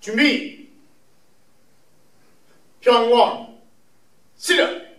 준비, 평원， 시작。